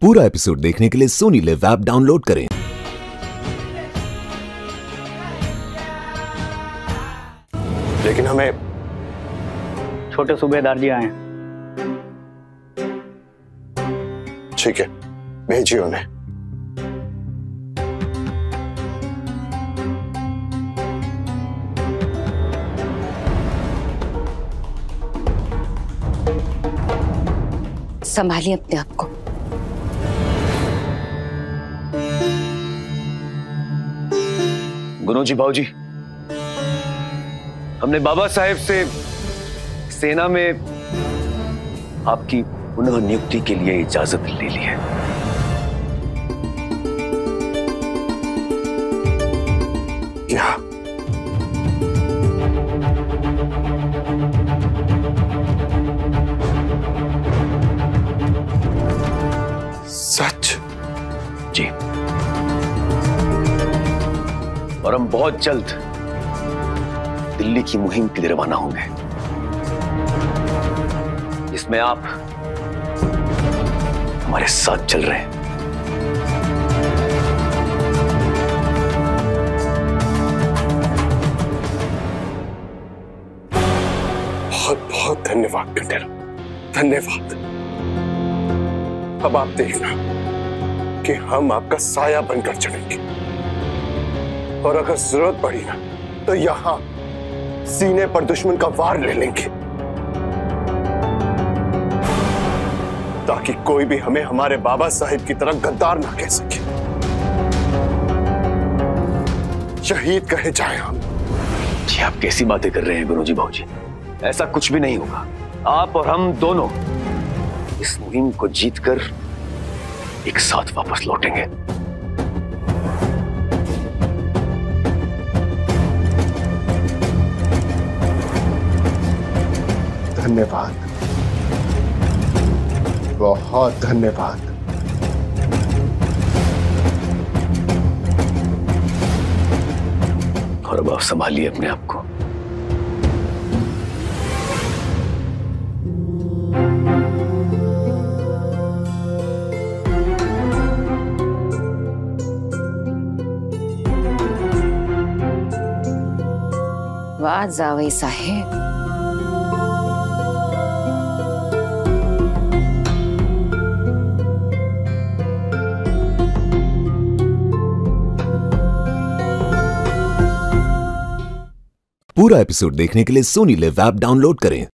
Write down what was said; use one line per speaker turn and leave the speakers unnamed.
पूरा एपिसोड देखने के लिए सोनी लिव ऐप डाउनलोड करें।
लेकिन हमें
छोटे सूबेदार जी आए हैं।
ठीक है भेजिए उन्हें।
संभालिए अपने आप को।
गुरु जी भाजी हमने बाबा साहेब से सेना में आपकी पुनः नियुक्ति के लिए इजाज़त ले ली है।
क्या सच?
और हम बहुत जल्द दिल्ली की मुहिम के लिए रवाना होंगे। इसमें आप हमारे साथ चल रहे हैं।
बहुत बहुत धन्यवाद कंटेर धन्यवाद। अब आप देखना कि हम आपका साया बनकर चलेंगे और अगर ज़रूरत पड़ी ना तो यहाँ सीने पर दुश्मन का वार ले लेंगे। ताकि कोई भी हमें हमारे बाबा साहिब की तरह गद्दार ना कह सके। शहीद कहे जाए हम।
जी, आप कैसी बातें कर रहे हैं गुरु जी भाजी ऐसा कुछ भी नहीं होगा। आप और हम दोनों इस मुहिम को जीतकर एक साथ वापस लौटेंगे।
धन्यवाद। बहुत धन्यवाद।
और अब आप संभालिए अपने आप को।
वाह जावई साहेब।
पूरा एपिसोड देखने के लिए सोनी लिव ऐप डाउनलोड करें।